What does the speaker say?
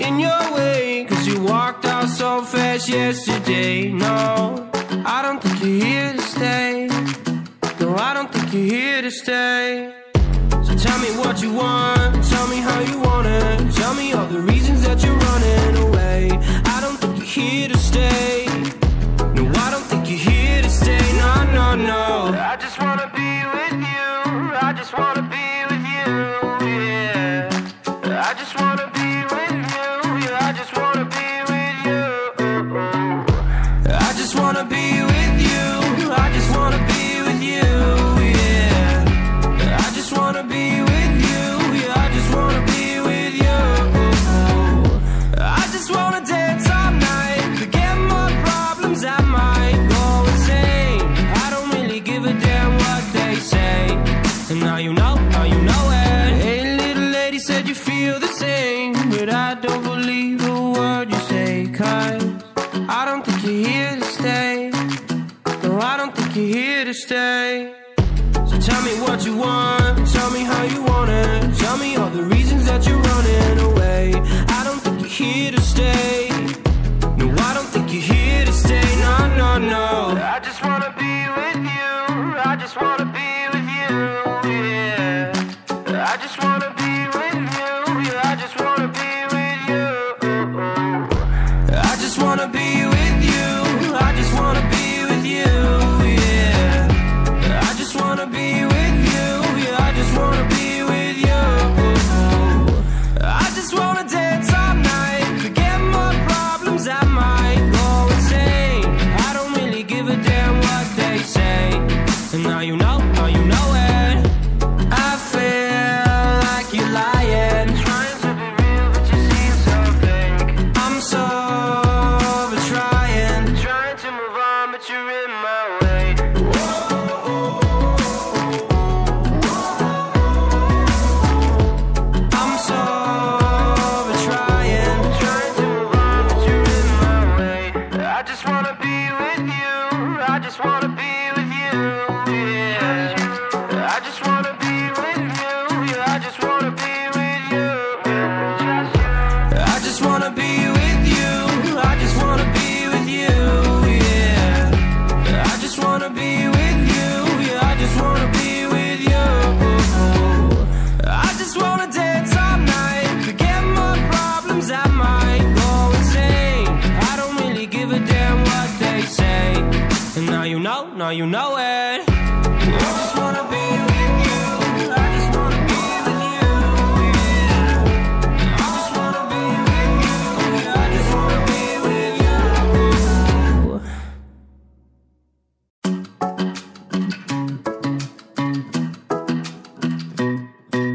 in your way. Cause you walked out so fast yesterday. No, I don't think you're here to stay. No, I don't think you're here to stay. So tell me what you want. Tell me how you want it. Tell me all the reasons that you're running away. Now you know, now you know it. Hey, little lady said you feel the same. But I don't believe a word you say, cause I don't think you're here to stay. No, I don't think you're here to stay. So tell me what you want, tell me how you want it, tell me all the reasons that you're running. I just wanna be with you. Yeah, I just wanna be with you. I just wanna be Now you know it.